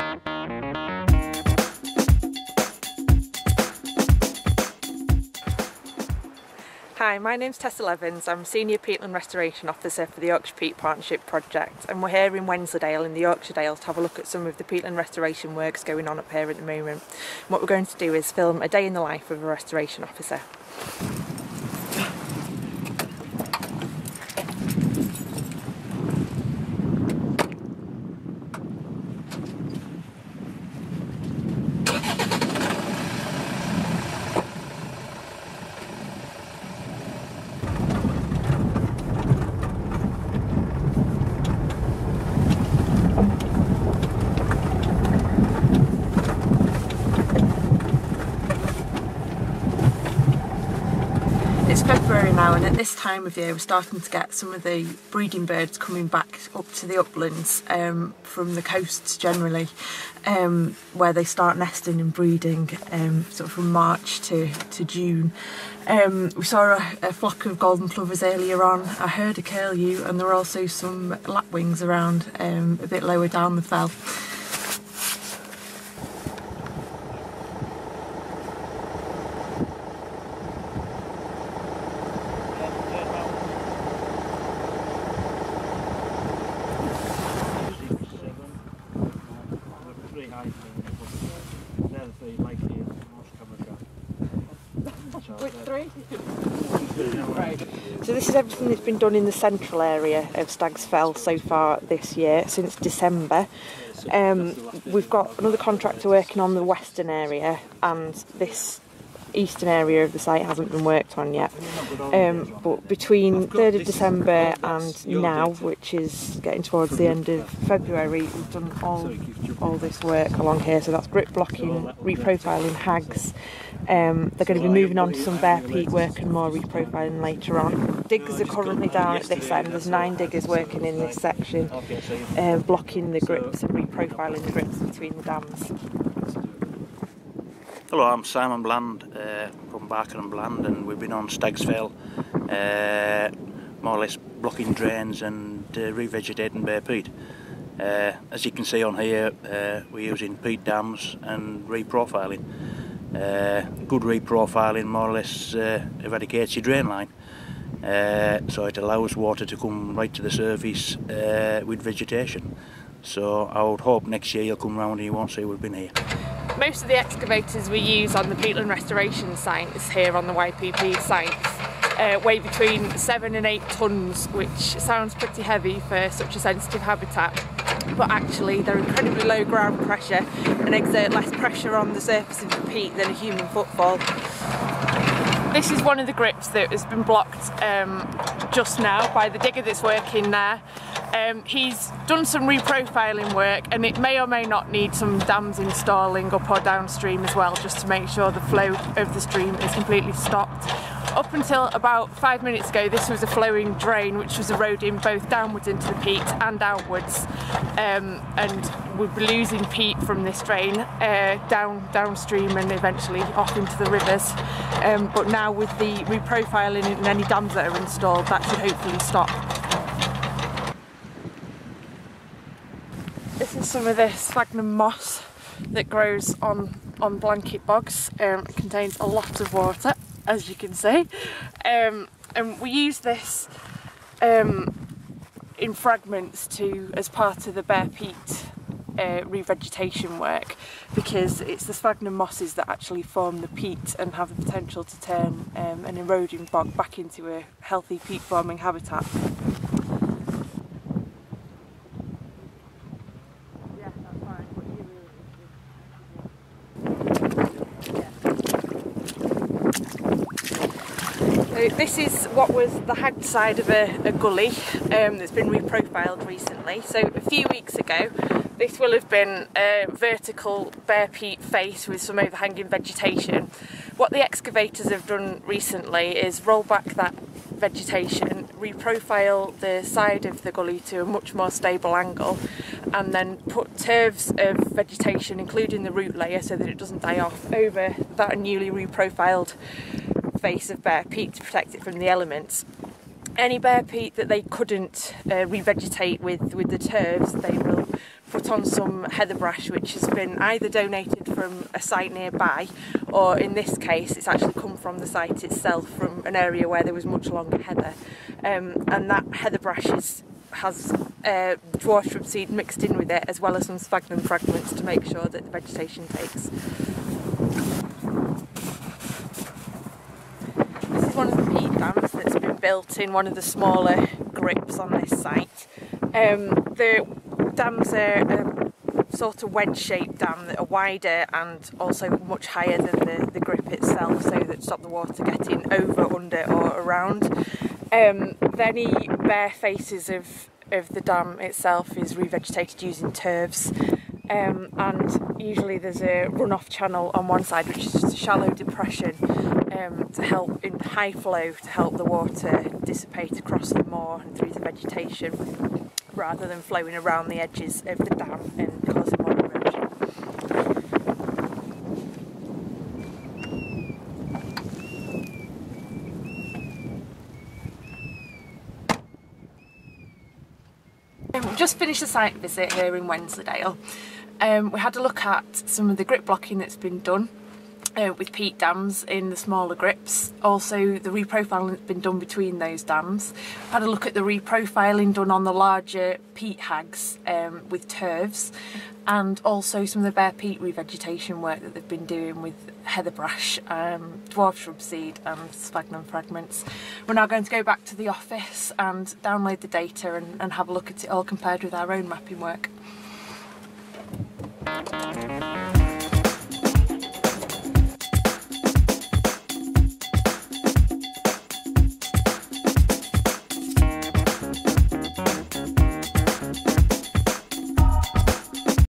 Hi, my name's Tessa Levens. I'm Senior Peatland Restoration Officer for the Yorkshire Peat Partnership Project and we're here in Wensleydale in the Yorkshire Dales to have a look at some of the peatland restoration works going on up here at the moment. And what we're going to do is film a day in the life of a restoration officer. It's Now and at this time of year we're starting to get some of the breeding birds coming back up to the uplands um, from the coasts generally um, where they start nesting and breeding um, sort of from March to, to June. Um, we saw a, a, flock of golden plovers earlier on, I heard a curlew and there were also some lapwings around um, a bit lower down the fell. So this is everything that's been done in the central area of Stags Fell so far this year, since December. Um, we've got another contractor working on the western area and this eastern area of the site hasn't been worked on yet. Um, but between 3rd of December and now, which is getting towards the end of February, we've done all, all this work along here. So that's grip blocking, reprofiling hags. Um, they're going to be moving on to some bare peat work and more reprofiling later on. Diggers are currently down at this end. There's nine diggers working in this section, uh, blocking the grips and reprofiling the grips between the dams. Hello, I'm Simon Bland uh, from Barker and Bland and we've been on Stags Fell, uh, more or less blocking drains and uh, revegetating bare peat. Uh, as you can see on here, uh, we're using peat dams and reprofiling. Uh, good reprofiling more or less eradicates your drain line. so it allows water to come right to the surface with vegetation. So I would hope next year you'll come round and you won't see we've been here. Most of the excavators we use on the peatland restoration sites here on the YPP sites uh, weigh between 7 and 8 tonnes which sounds pretty heavy for such a sensitive habitat but actually they're incredibly low ground pressure and exert less pressure on the surface of the peat than a human footfall. This is one of the grips that has been blocked um, just now by the digger that's working there. Um, he's done some reprofiling work and it may or may not need some dams installing up or downstream as well just to make sure the flow of the stream is completely stopped. Up until about five minutes ago this was a flowing drain which was eroding both downwards into the peat and outwards um, and we're losing peat from this drain uh, down downstream and eventually off into the rivers um, but now with the reprofiling and any dams that are installed that should hopefully stop. This is some of the sphagnum moss that grows on, on blanket bogs. Um, it contains a lot of water, as you can see. Um, and we use this um, in fragments to as part of the bare peat uh, revegetation work because it's the sphagnum mosses that actually form the peat and have the potential to turn um, an eroding bog back into a healthy peat forming habitat. This is what was the hag side of a, a gully um, that's been reprofiled recently. So a few weeks ago, this will have been a vertical bare peat face with some overhanging vegetation. What the excavators have done recently is roll back that vegetation, reprofile the side of the gully to a much more stable angle and then put turves of vegetation, including the root layer so that it doesn't die off, over that newly reprofiled face of bare peat to protect it from the elements. Any bare peat that they couldn't uh, revegetate with, with the turfs, they will put on some heather brash which has been either donated from a site nearby or in this case it's actually come from the site itself from an area where there was much longer heather um, and that heather brash is, has uh, dwarf shrub seed mixed in with it as well as some sphagnum fragments to make sure that the vegetation takes. Is one of the dams that's been built in one of the smaller grips on this site. Um, the dams are a sort of wedge-shaped dam that are wider and also much higher than the, the grip itself so that stop the water getting over, under or around. Um, any bare faces of, of the dam itself is revegetated using turfs um, and usually there's a runoff channel on one side which is just a shallow depression um, to help in high flow to help the water dissipate across the moor and through the vegetation rather than flowing around the edges of the dam and causing more erosion. Um, just finished a site visit here in Wensleydale. Um, we had a look at some of the grip blocking that's been done uh, with peat dams in the smaller grips. Also the reprofiling that's been done between those dams. Had a look at the reprofiling done on the larger peat hags um, with turves and also some of the bare peat revegetation work that they've been doing with heather brash, um, dwarf shrub seed and sphagnum fragments. We're now going to go back to the office and download the data and, and have a look at it all compared with our own mapping work.